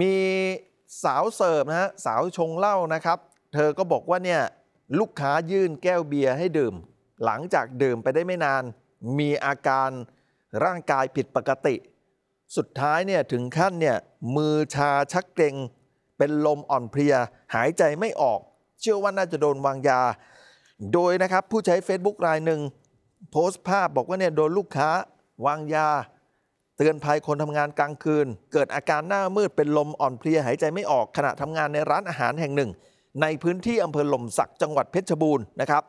มีสาวเสิร์ฟนะฮะสาวชงเหล้านะครับ เธอก็บอกว่าเนี่ยลูกค้ายื่นแก้วเบียร์ให้ดื่ม หลังจากดื่มไปได้ไม่นาน มีอาการร่างกายผิดปกติ สุดท้ายเนี่ยถึงขั้นเนี่ยมือชาชักเกร็ง เป็นลมอ่อนเพลีย หายใจไม่ออก เชื่อว่าน่าจะโดนวางยา โดยนะครับผู้ใช้ Facebook รายหนึ่งโพสต์ภาพบอกว่าเนี่ยโดนลูกค้าวางยา เตือนภัยคนทำงานกลางคืน เกิดอาการหน้ามืดเป็นลมอ่อนเพลียหายใจไม่ออกขณะทำงานในร้านอาหารแห่งหนึ่ง ในพื้นที่อำเภอหล่มสักจังหวัดเพชรบูรณ์นะครับ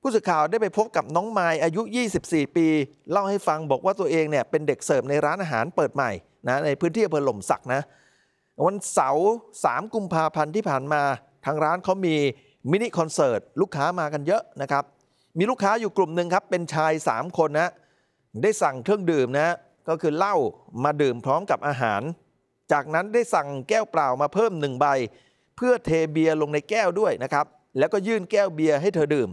ผู้สื่อข่าวได้ไปพบกับน้องไมายอายุ 24 ปี เล่าให้ฟังบอกว่าตัวเองเนี่ยเป็นเด็กเสิร์ฟในร้านอาหารเปิดใหม่นะในพื้นที่อำเภอหล่มสักนะวันเสาร์3กุมภาพันธ์ที่ผ่านมาทางร้านเขามีมินิคอนเสิร์ตลูกค้ามากันเยอะนะครับมีลูกค้าอยู่กลุ่มหนึ่งครับเป็นชาย 3 คนนะได้สั่งเครื่องดื่มนะ ก็คือเหล้ามาดื่มพร้อมกับอาหาร จากนั้นได้สั่งแก้วเปล่ามาเพิ่มหนึ่งใบ เพื่อเทเบียร์ลงในแก้วด้วยนะครับ แล้วก็ยื่นแก้วเบียร์ให้เธอดื่ม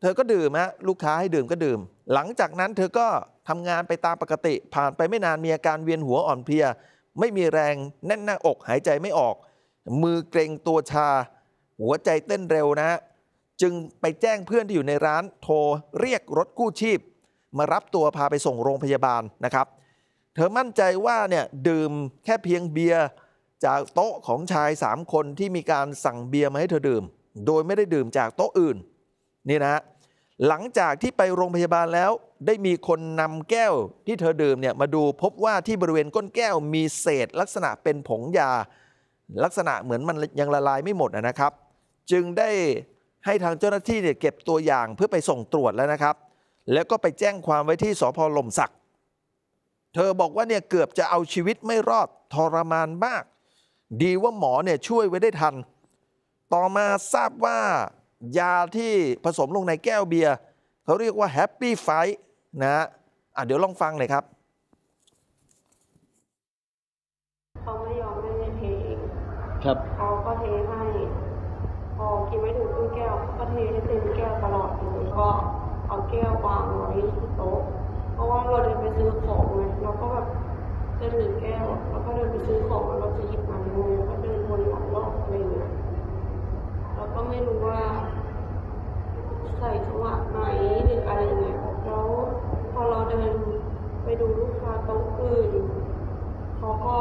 เธอก็ดื่มฮะลูกค้าให้ดื่มก็ดื่ม หลังจากนั้นเธอก็ทำงานไปตามปกติ ผ่านไปไม่นานมีอาการเวียนหัวอ่อนเพลีย ไม่มีแรงแน่นหน้าอกหายใจไม่ออก มือเกรงตัวชา หัวใจเต้นเร็วนะฮะจึงไปแจ้งเพื่อนที่อยู่ในร้านโทรเรียกรถกู้ชีพ มารับตัวพาไปส่งโรงพยาบาลนะครับ เธอมั่นใจว่าเนี่ยดื่มแค่เพียงเบียร์จากโต๊ะของชาย 3 คนที่มีการสั่งเบียร์มาให้เธอดื่ม โดยไม่ได้ดื่มจากโต๊ะอื่นนี่นะฮะหลังจากที่ไปโรงพยาบาลแล้ว ได้มีคนนำแก้วที่เธอดื่มเนี่ยมาดูพบว่าที่บริเวณก้นแก้วมีเศษลักษณะเป็นผงยา ลักษณะเหมือนมันยังละลายไม่หมดนะครับ จึงได้ให้ทางเจ้าหน้าที่เนี่ยเก็บตัวอย่างเพื่อไปส่งตรวจแล้วนะครับ แล้วก็ไปแจ้งความไว้ที่สพลมศักดิ์เธอบอกว่าเนี่ยเกือบจะเอาชีวิตไม่รอดทรมานมาก ดีว่าหมอเนี่ยช่วยไว้ได้ทัน ต่อมาทราบว่ายาที่ผสมลงในแก้วเบียร์เขาเรียกว่าแฮปปี้ไฟนะฮะอะเดี๋ยวลองฟังหน่อยครับเขาไม่ยอมให้เทเองครับเขาก็เทให้พอกินไม่ถึงครึ่งแก้วเขาก็เทให้เต็มแก้วตลอดเลยก็ เอาแก้ววางไว้ที่โต๊ะ เพราะว่าเราเดินไปซื้อของไงเราก็แบบจะถือแก้วแล้วก็เดินไปซื้อของแล้วเราจะหยิบมาในมือก็เดินวนหลายรอบอะไรอย่างเงี้ยเราก็ไม่รู้ว่า ใส่จังหวะไหนหรืออะไรยังไงแล้วพอเราเดินไปดูลูกค้าโต๊ะอื่นเขาก็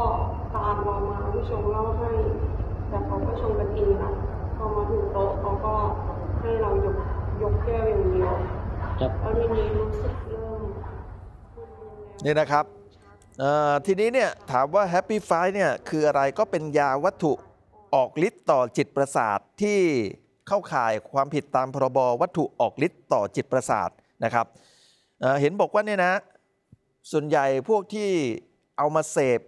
ตามเรามาที่ชงเล้าให้ แต่เขาก็ชงกันเองนะพอมาถึงโต๊ะเขาก็ให้เรายกยกแก้วอย่างเดียว ครับแล้วทีนี้รู้สึกเริ่มนี่นะครับเอ่อทีนี้เนี่ยถามว่า Happy f i เนี่ยคืออะไรก็เป็นยาวัตถุออกฤทธิ์ต่อจิตประสาทที่เข้าข่ายความผิดตามพรบวัตถุออกฤทธิ์ต่อจิตประสาทนะครับเอ่อเห็นบอกว่าเนี่ยนะส่วนใหญ่พวกที่เอามาเสพ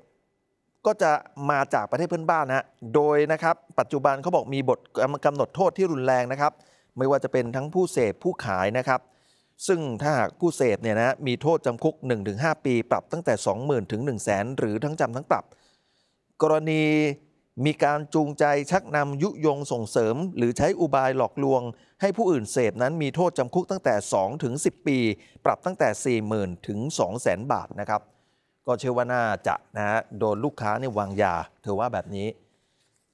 ก็จะมาจากประเทศเพื่อนบ้านนะฮะโดยนะครับปัจจุบันเขาบอกมีบทกำหนดโทษที่รุนแรงนะครับ ไม่ว่าจะเป็นทั้งผู้เสพผู้ขายนะครับ ซึ่งถ้าหากผู้เสพเนี่ยนะมีโทษจำคุก 1-5 ปี ปรับตั้งแต่ 20,000 ถึง 1 0 0 0 0แสนหรือทั้งจำทั้งปรับ กรณีมีการจูงใจชักนำยุยงส่งเสริม หรือใช้อุบายหลอกลวง ให้ผู้อื่นเสพนั้นมีโทษจำคุกตั้งแต่ 2 ถึง 10 ปี ปรับตั้งแต่ 40,000 ถึง 200,000 บาทนะครับก็เชื่อว่าน่าจะนะฮะโดนลูกค้าเนี่ยวางยา เธอว่าแบบนี้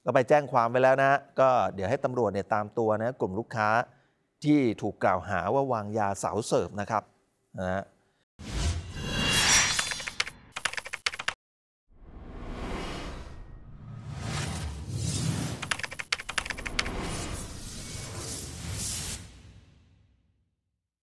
ก็ไปแจ้งความไปแล้วนะ ก็เดี๋ยวให้ตำรวจเนี่ยตามตัวนะกลุ่มลูกค้า ที่ถูกกล่าวหาว่าวางยาสาวเสิร์ฟนะครับนะฮะ